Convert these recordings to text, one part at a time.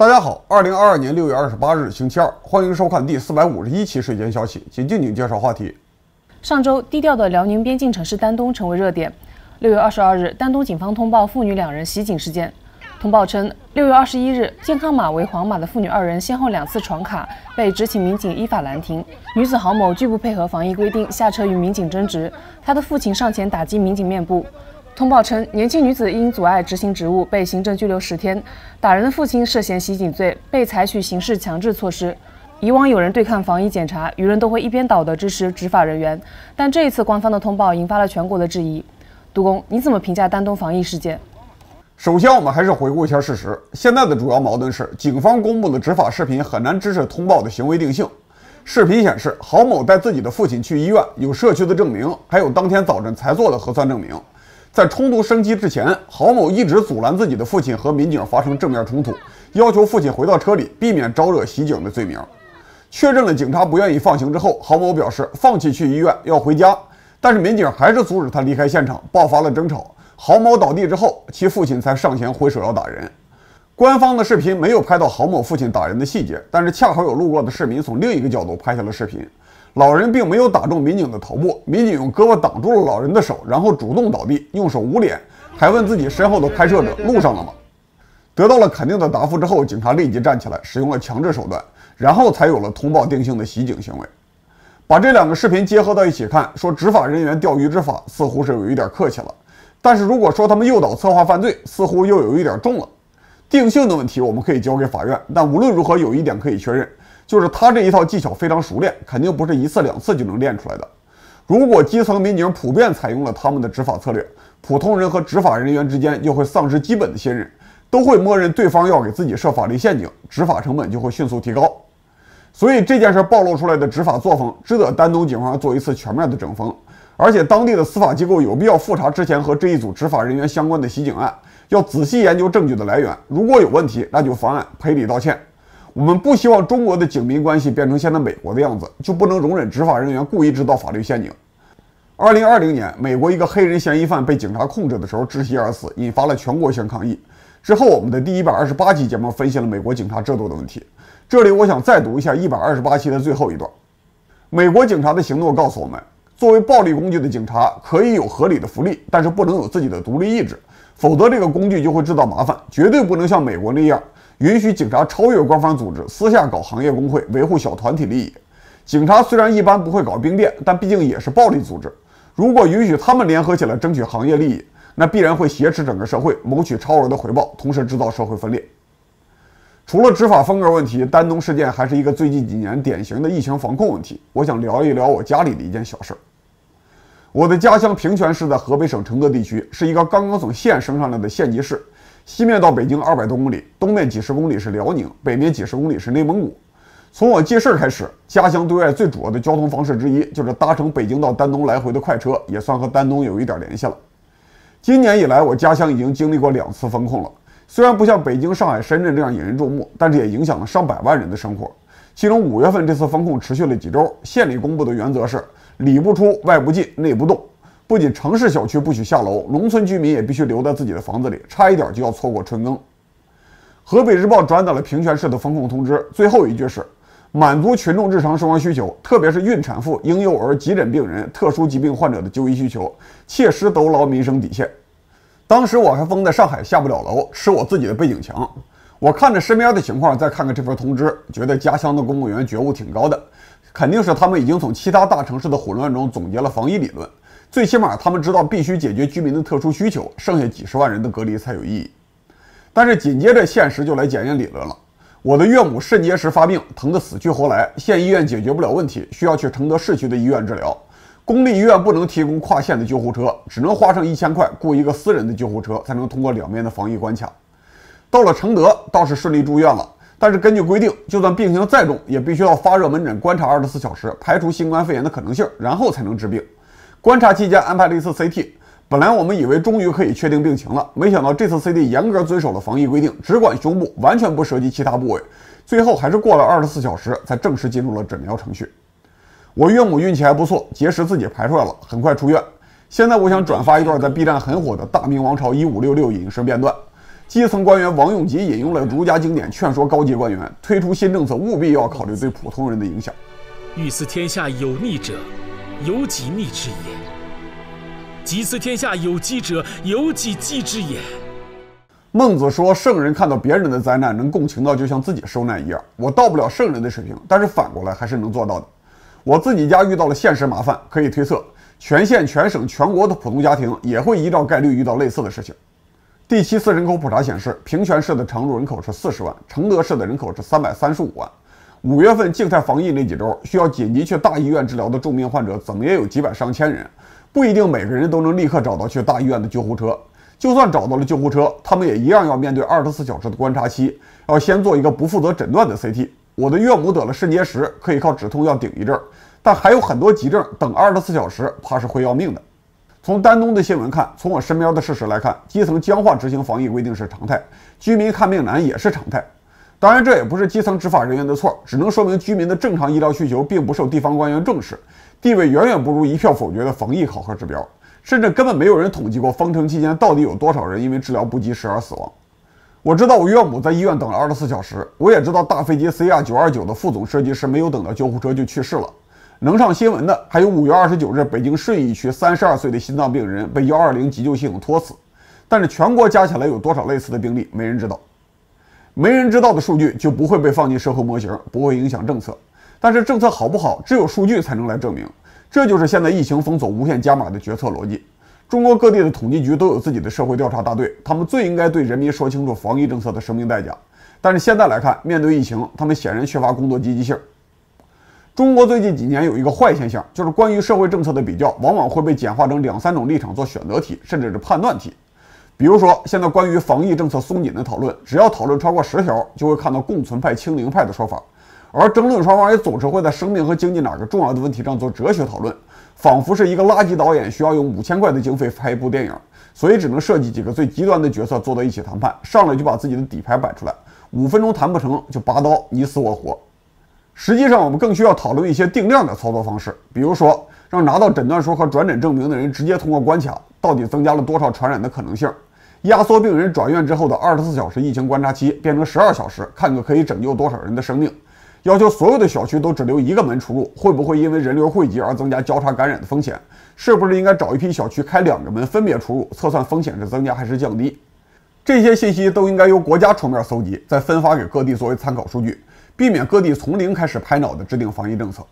大家好，二零二二年六月二十八日星期二，欢迎收看第四百五十一期睡前消息，请静静介绍话题。上周，低调的辽宁边境城市丹东成为热点。六月二十二日，丹东警方通报父女两人袭警事件。通报称，六月二十一日，健康码为黄码的父女二人先后两次闯卡，被执勤民警依法拦停。女子郝某拒不配合防疫规定，下车与民警争执，她的父亲上前打击民警面部。通报称，年轻女子因阻碍执行职务被行政拘留十天，打人的父亲涉嫌袭警罪，被采取刑事强制措施。以往有人对抗防疫检查，舆论都会一边倒地支持执法人员，但这一次官方的通报引发了全国的质疑。杜工，你怎么评价丹东防疫事件？首先，我们还是回顾一下事实。现在的主要矛盾是，警方公布的执法视频很难支持通报的行为定性。视频显示，郝某带自己的父亲去医院，有社区的证明，还有当天早晨才做的核酸证明。在冲突升级之前，郝某一直阻拦自己的父亲和民警发生正面冲突，要求父亲回到车里，避免招惹袭警的罪名。确认了警察不愿意放行之后，郝某表示放弃去医院，要回家。但是民警还是阻止他离开现场，爆发了争吵。郝某倒地之后，其父亲才上前挥手要打人。官方的视频没有拍到郝某父亲打人的细节，但是恰好有路过的市民从另一个角度拍下了视频。老人并没有打中民警的头部，民警用胳膊挡住了老人的手，然后主动倒地，用手捂脸，还问自己身后的拍摄者录上了吗？得到了肯定的答复之后，警察立即站起来，使用了强制手段，然后才有了通报定性的袭警行为。把这两个视频结合到一起看，说执法人员钓鱼执法，似乎是有一点客气了；但是如果说他们诱导策划犯罪，似乎又有一点重了。定性的问题我们可以交给法院，但无论如何，有一点可以确认。就是他这一套技巧非常熟练，肯定不是一次两次就能练出来的。如果基层民警普遍采用了他们的执法策略，普通人和执法人员之间就会丧失基本的信任，都会默认对方要给自己设法律陷阱，执法成本就会迅速提高。所以这件事暴露出来的执法作风，值得丹东警方做一次全面的整风。而且当地的司法机构有必要复查之前和这一组执法人员相关的袭警案，要仔细研究证据的来源，如果有问题，那就方案赔礼道歉。我们不希望中国的警民关系变成现在美国的样子，就不能容忍执法人员故意制造法律陷阱。二零二零年，美国一个黑人嫌疑犯被警察控制的时候窒息而死，引发了全国性抗议。之后，我们的第一百二十八期节目分析了美国警察制度的问题。这里，我想再读一下一百二十八期的最后一段：美国警察的行动告诉我们，作为暴力工具的警察可以有合理的福利，但是不能有自己的独立意志，否则这个工具就会制造麻烦。绝对不能像美国那样。允许警察超越官方组织，私下搞行业工会，维护小团体利益。警察虽然一般不会搞兵变，但毕竟也是暴力组织。如果允许他们联合起来争取行业利益，那必然会挟持整个社会，谋取超额的回报，同时制造社会分裂。除了执法风格问题，丹东事件还是一个最近几年典型的疫情防控问题。我想聊一聊我家里的一件小事儿。我的家乡平泉市在河北省承德地区，是一个刚刚从县升上来的县级市。西面到北京二百多公里，东面几十公里是辽宁，北面几十公里是内蒙古。从我记事儿开始，家乡对外最主要的交通方式之一就是搭乘北京到丹东来回的快车，也算和丹东有一点联系了。今年以来，我家乡已经经历过两次封控了，虽然不像北京、上海、深圳这样引人注目，但是也影响了上百万人的生活。其中五月份这次封控持续了几周，县里公布的原则是里不出、外不进、内不动。不仅城市小区不许下楼，农村居民也必须留在自己的房子里，差一点就要错过春耕。河北日报转载了平泉市的封控通知，最后一句是：满足群众日常生活需求，特别是孕产妇、婴幼儿、急诊病人、特殊疾病患者的就医需求，切实兜牢民生底线。当时我还封在上海，下不了楼，吃我自己的背景墙。我看着身边的情况，再看看这份通知，觉得家乡的公务员觉悟挺高的，肯定是他们已经从其他大城市的混乱中总结了防疫理论。最起码，他们知道必须解决居民的特殊需求，剩下几十万人的隔离才有意义。但是紧接着，现实就来检验理论了。我的岳母肾结石发病，疼得死去活来，县医院解决不了问题，需要去承德市区的医院治疗。公立医院不能提供跨县的救护车，只能花上一千块雇一个私人的救护车，才能通过两边的防疫关卡。到了承德，倒是顺利住院了，但是根据规定，就算病情再重，也必须要发热门诊观察二十四小时，排除新冠肺炎的可能性，然后才能治病。观察期间安排了一次 CT，本来我们以为终于可以确定病情了，没想到这次 CT 严格遵守了防疫规定，只管胸部，完全不涉及其他部位。最后还是过了二十四小时才正式进入了诊疗程序。我岳母运气还不错，结石自己排出来了，很快出院。现在我想转发一段在 B 站很火的《大明王朝一五六六》影视片段，基层官员王永吉引用了儒家经典，劝说高级官员推出新政策，务必要考虑对普通人的影响。欲思天下有逆者，有己逆之也；即思天下有机者，有己济之也。孟子说：“圣人看到别人的灾难，能共情到就像自己受难一样。我到不了圣人的水平，但是反过来还是能做到的。我自己家遇到了现实麻烦，可以推测，全县、全省、全国的普通家庭也会依照概率遇到类似的事情。”第七次人口普查显示，平泉市的常住人口是四十万，承德市的人口是三百三十五万。五月份静态防疫那几周，需要紧急去大医院治疗的重病患者，怎么也有几百上千人，不一定每个人都能立刻找到去大医院的救护车。就算找到了救护车，他们也一样要面对二十四小时的观察期，要先做一个不负责诊断的 CT。我的岳母得了肾结石，可以靠止痛药顶一阵儿，但还有很多急症，等二十四小时怕是会要命的。从丹东的新闻看，从我身边的事实来看，基层僵化执行防疫规定是常态，居民看病难也是常态。当然，这也不是基层执法人员的错，只能说明居民的正常医疗需求并不受地方官员重视，地位远远不如一票否决的防疫考核指标，甚至根本没有人统计过封城期间到底有多少人因为治疗不及时而死亡。我知道我岳母在医院等了二十四小时，我也知道大飞机 CR 九二九的副总设计师没有等到救护车就去世了。能上新闻的还有五月二十九日北京顺义区三十二岁的心脏病人被幺二零急救系统拖死，但是全国加起来有多少类似的病例，没人知道。没人知道的数据就不会被放进社会模型，不会影响政策。但是政策好不好，只有数据才能来证明。这就是现在疫情封锁无限加码的决策逻辑。中国各地的统计局都有自己的社会调查大队，他们最应该对人民说清楚防疫政策的生命代价。但是现在来看，面对疫情，他们显然缺乏工作积极性。中国最近几年有一个坏现象，就是关于社会政策的比较，往往会被简化成两三种立场做选择题，甚至是判断题。比如说，现在关于防疫政策松紧的讨论，只要讨论超过十条，就会看到共存派、清零派的说法，而争论双方也总是会在生命和经济哪个重要的问题上做哲学讨论，仿佛是一个垃圾导演需要用五千块的经费拍一部电影，所以只能设计几个最极端的角色坐在一起谈判，上来就把自己的底牌摆出来，五分钟谈不成就拔刀，你死我活。实际上，我们更需要讨论一些定量的操作方式，比如说让拿到诊断书和转诊证明的人直接通过关卡，到底增加了多少传染的可能性？压缩病人转院之后的二十四小时疫情观察期，变成十二小时，看看可以拯救多少人的生命。要求所有的小区都只留一个门出入，会不会因为人流汇集而增加交叉感染的风险？是不是应该找一批小区开两个门分别出入，测算风险是增加还是降低？这些信息都应该由国家出面搜集，再分发给各地作为参考数据，避免各地从零开始拍脑袋制定防疫政策。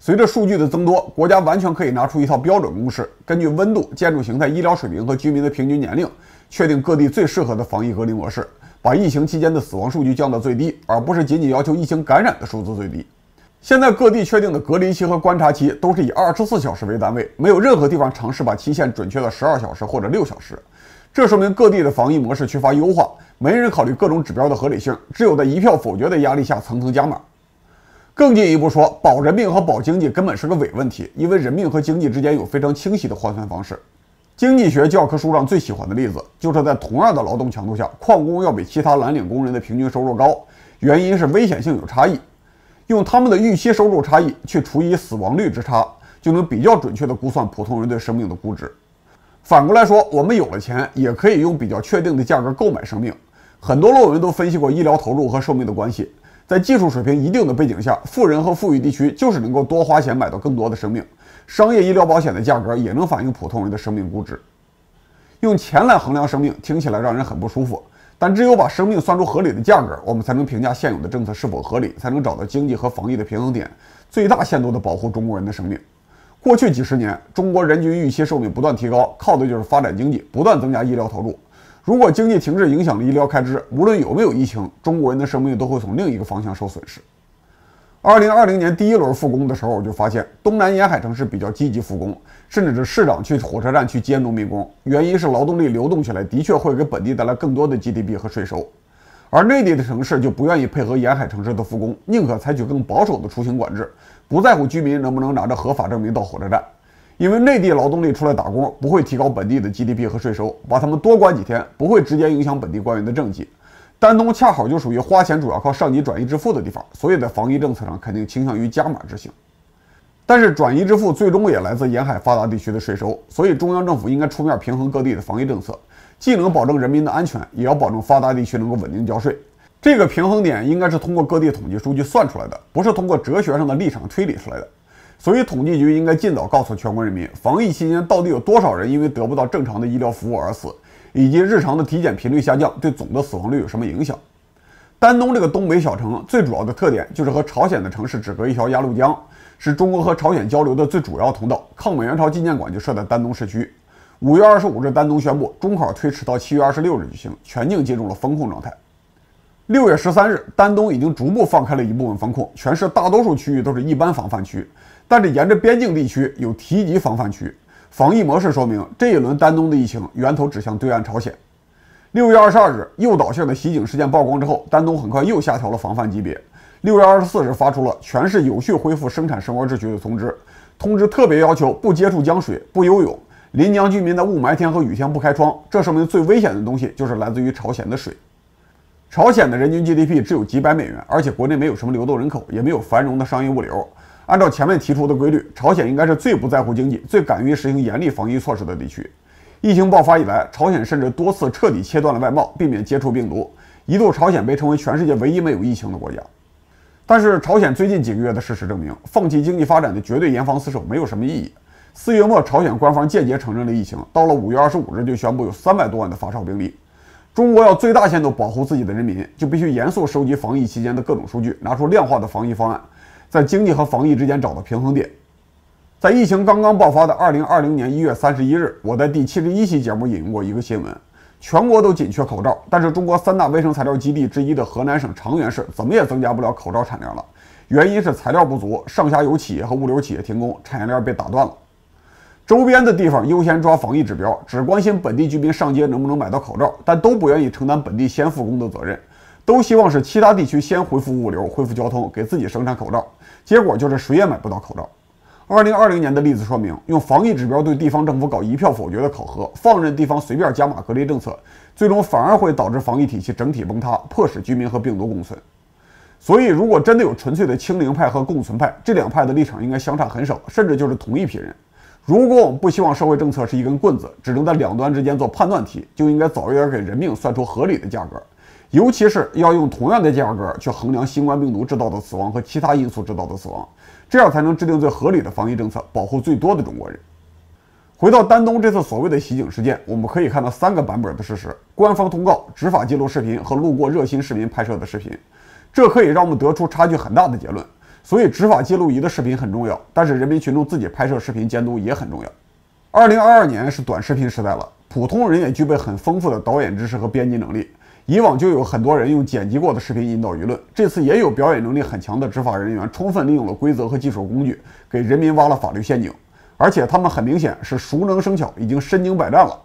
随着数据的增多，国家完全可以拿出一套标准公式，根据温度、建筑形态、医疗水平和居民的平均年龄。确定各地最适合的防疫隔离模式，把疫情期间的死亡数据降到最低，而不是仅仅要求疫情感染的数字最低。现在各地确定的隔离期和观察期都是以二十四小时为单位，没有任何地方尝试把期限准确到十二小时或者六小时。这说明各地的防疫模式缺乏优化，没人考虑各种指标的合理性，只有在一票否决的压力下层层加码。更进一步说，保人命和保经济根本是个伪问题，因为人命和经济之间有非常清晰的换算方式。经济学教科书上最喜欢的例子，就是在同样的劳动强度下，矿工要比其他蓝领工人的平均收入高，原因是危险性有差异。用他们的预期收入差异去除以死亡率之差，就能比较准确地估算普通人对生命的估值。反过来说，我们有了钱，也可以用比较确定的价格购买生命。很多论文都分析过医疗投入和寿命的关系，在技术水平一定的背景下，富人和富裕地区就是能够多花钱买到更多的生命。商业医疗保险的价格也能反映普通人的生命估值。用钱来衡量生命，听起来让人很不舒服。但只有把生命算出合理的价格，我们才能评价现有的政策是否合理，才能找到经济和防疫的平衡点，最大限度地保护中国人的生命。过去几十年，中国人均预期寿命不断提高，靠的就是发展经济，不断增加医疗投入。如果经济停滞影响了医疗开支，无论有没有疫情，中国人的生命都会从另一个方向受损失。二零二零年第一轮复工的时候，我就发现东南沿海城市比较积极复工，甚至是市长去火车站去接农民工。原因是劳动力流动起来，的确会给本地带来更多的 GDP 和税收。而内地的城市就不愿意配合沿海城市的复工，宁可采取更保守的出行管制，不在乎居民能不能拿着合法证明到火车站。因为内地劳动力出来打工，不会提高本地的 GDP 和税收，把他们多关几天，不会直接影响本地官员的政绩。丹东恰好就属于花钱主要靠上级转移支付的地方，所以在防疫政策上肯定倾向于加码执行。但是转移支付最终也来自沿海发达地区的税收，所以中央政府应该出面平衡各地的防疫政策，既能保证人民的安全，也要保证发达地区能够稳定交税。这个平衡点应该是通过各地统计数据算出来的，不是通过哲学上的立场推理出来的。所以统计局应该尽早告诉全国人民，防疫期间到底有多少人因为得不到正常的医疗服务而死，以及日常的体检频率下降对总的死亡率有什么影响。丹东这个东北小城最主要的特点就是和朝鲜的城市只隔一条鸭绿江，是中国和朝鲜交流的最主要通道。抗美援朝纪念馆就设在丹东市区。五月二十五日，丹东宣布中考推迟到七月二十六日举行，全境进入了封控状态。六月十三日，丹东已经逐步放开了一部分封控，全市大多数区域都是一般防范区，但是沿着边境地区有提级防范区。防疫模式说明，这一轮丹东的疫情源头指向对岸朝鲜。六月二十二日，诱导性的袭警事件曝光之后，丹东很快又下调了防范级别。六月二十四日，发出了全市有序恢复生产生活秩序的通知。通知特别要求不接触江水、不游泳。临江居民在雾霾天和雨天不开窗，这说明最危险的东西就是来自于朝鲜的水。朝鲜的人均 GDP 只有几百美元，而且国内没有什么流动人口，也没有繁荣的商业物流。按照前面提出的规律，朝鲜应该是最不在乎经济、最敢于实行严厉防疫措施的地区。疫情爆发以来，朝鲜甚至多次彻底切断了外贸，避免接触病毒。一度，朝鲜被称为全世界唯一没有疫情的国家。但是，朝鲜最近几个月的事实证明，放弃经济发展的绝对严防死守没有什么意义。四月末，朝鲜官方间接承认了疫情，到了五月二十五日就宣布有三百多万的发烧病例。中国要最大限度保护自己的人民，就必须严肃收集防疫期间的各种数据，拿出量化的防疫方案，在经济和防疫之间找到平衡点。在疫情刚刚爆发的二零二零年一月三十一日，我在第七十一期节目引用过一个新闻：全国都紧缺口罩，但是中国三大卫生材料基地之一的河南省长垣市怎么也增加不了口罩产量了。原因是材料不足，上下游企业和物流企业停工，产业链被打断了。周边的地方优先抓防疫指标，只关心本地居民上街能不能买到口罩，但都不愿意承担本地先复工的责任，都希望是其他地区先恢复物流、恢复交通，给自己生产口罩。结果就是谁也买不到口罩。二零二零年的例子说明，用防疫指标对地方政府搞一票否决的考核，放任地方随便加码隔离政策，最终反而会导致防疫体系整体崩塌，迫使居民和病毒共存。所以，如果真的有纯粹的清零派和共存派，这两派的立场应该相差很少，甚至就是同一批人。如果我们不希望社会政策是一根棍子，只能在两端之间做判断题，就应该早一点给人命算出合理的价格，尤其是要用同样的价格去衡量新冠病毒制造的死亡和其他因素制造的死亡。这样才能制定最合理的防疫政策，保护最多的中国人。回到丹东这次所谓的袭警事件，我们可以看到三个版本的事实：官方通告、执法记录视频和路过热心市民拍摄的视频。这可以让我们得出差距很大的结论。所以，执法记录仪的视频很重要，但是人民群众自己拍摄视频监督也很重要。二零二二年是短视频时代了，普通人也具备很丰富的导演知识和编辑能力。以往就有很多人用剪辑过的视频引导舆论，这次也有表演能力很强的执法人员充分利用了规则和技术工具，给人民挖了法律陷阱，而且他们很明显是熟能生巧，已经身经百战了。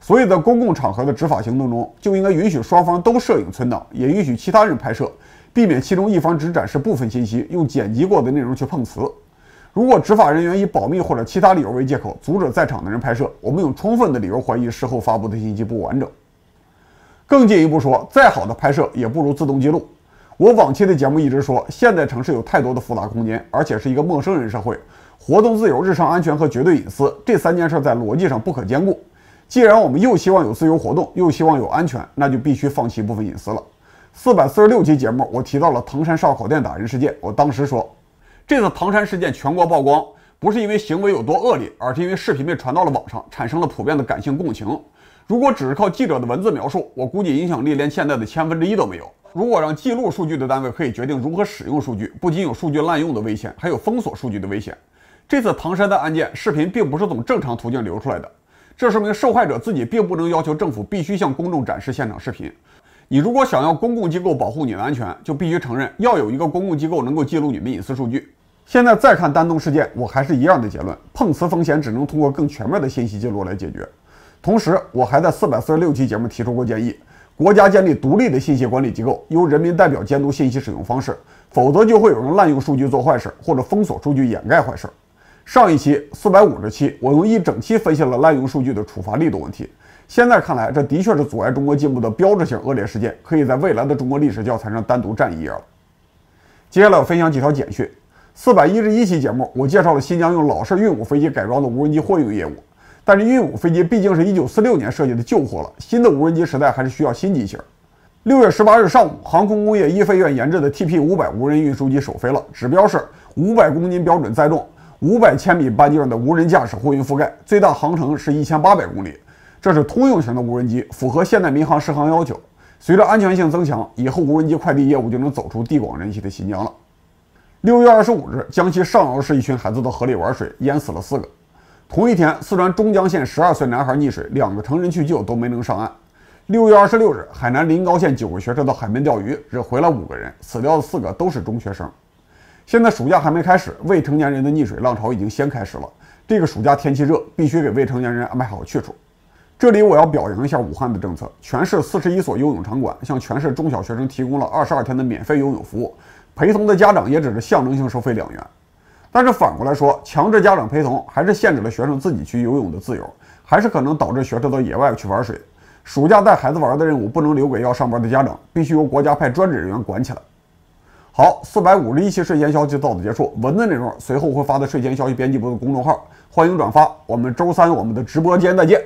所以在公共场合的执法行动中，就应该允许双方都摄影存档，也允许其他人拍摄，避免其中一方只展示部分信息，用剪辑过的内容去碰瓷。如果执法人员以保密或者其他理由为借口阻止在场的人拍摄，我们有充分的理由怀疑事后发布的信息不完整。更进一步说，再好的拍摄也不如自动记录。我往期的节目一直说，现代城市有太多的复杂空间，而且是一个陌生人社会，活动自由、日常安全和绝对隐私这三件事在逻辑上不可兼顾。既然我们又希望有自由活动，又希望有安全，那就必须放弃部分隐私了。四百四十六期节目，我提到了唐山烧烤店打人事件，我当时说，这次唐山事件全国曝光，不是因为行为有多恶劣，而是因为视频被传到了网上，产生了普遍的感性共情。如果只是靠记者的文字描述，我估计影响力连现在的千分之一都没有。如果让记录数据的单位可以决定如何使用数据，不仅有数据滥用的危险，还有封锁数据的危险。这次唐山的案件视频并不是从正常途径流出来的，这说明受害者自己并不能要求政府必须向公众展示现场视频。你如果想要公共机构保护你的安全，就必须承认要有一个公共机构能够记录你的隐私数据。现在再看丹东事件，我还是一样的结论：碰瓷风险只能通过更全面的信息记录来解决。同时，我还在四百四十六期节目提出过建议：国家建立独立的信息管理机构，由人民代表监督信息使用方式，否则就会有人滥用数据做坏事，或者封锁数据掩盖坏事。上一期四百五十期，我用一整期分析了滥用数据的处罚力度问题。现在看来，这的确是阻碍中国进步的标志性恶劣事件，可以在未来的中国历史教材上单独占一页了。接下来我分享几条简讯：四百一十一期节目，我介绍了新疆用老式运五飞机改装的无人机货运业务。但是运五飞机毕竟是一九四六年设计的旧货了，新的无人机时代还是需要新机型。六月十八日上午，航空工业一飞院研制的 TP 五百无人运输机首飞了，指标是五百公斤标准载重，五百千米半径的无人驾驶货运覆盖，最大航程是一千八百公里。这是通用型的无人机，符合现代民航适航要求。随着安全性增强，以后无人机快递业务就能走出地广人稀的新疆了。六月二十五日，江西上饶市一群孩子到河里玩水，淹死了四个。同一天，四川中江县十二岁男孩溺水，两个成人去救都没能上岸。六月二十六日，海南临高县九个学生到海边钓鱼，只回来五个人，死掉的四个都是中学生。现在暑假还没开始，未成年人的溺水浪潮已经先开始了。这个暑假天气热，必须给未成年人安排好去处。这里我要表扬一下武汉的政策，全市四十一所游泳场馆向全市中小学生提供了二十二天的免费游泳服务，陪同的家长也只是象征性收费两元。但是反过来说，强制家长陪同还是限制了学生自己去游泳的自由，还是可能导致学生到野外去玩水。暑假带孩子玩的任务不能留给要上班的家长，必须由国家派专职人员管起来。好，四百五十一期睡前消息到此结束，文字内容随后会发在睡前消息编辑部的公众号，欢迎转发。我们周三我们的直播间再见。